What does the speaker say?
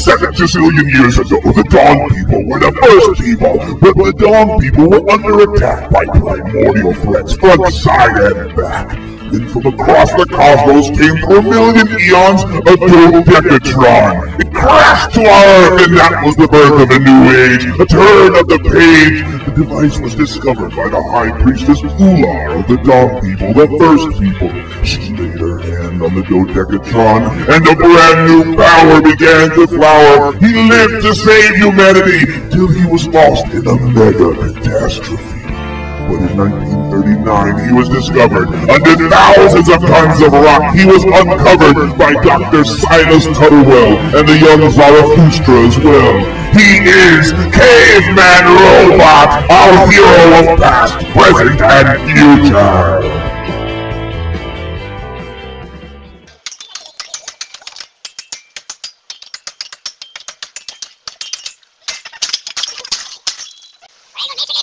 Seven years ago, the Dawn people were the first people, but the Dawn people were under attack by primordial threats front, side, and back. Then from across the cosmos came for a million eons a Dodecatron. It crashed to our Earth, and that was the birth of a new age, a turn of the page. The device was discovered by the High Priestess Ular of the Dawn people, the first people. She laid her hand on the Dodecatron, and a brand new power began to flower. He lived to save humanity till he was lost in a mega catastrophe. But in 1939, he was discovered under thousands of tons of rock. He was uncovered by Dr. Silas Tuttlewell and the young Zarathustra as well. He is Caveman Robot, our hero of past, present, and future. Rainbow Nation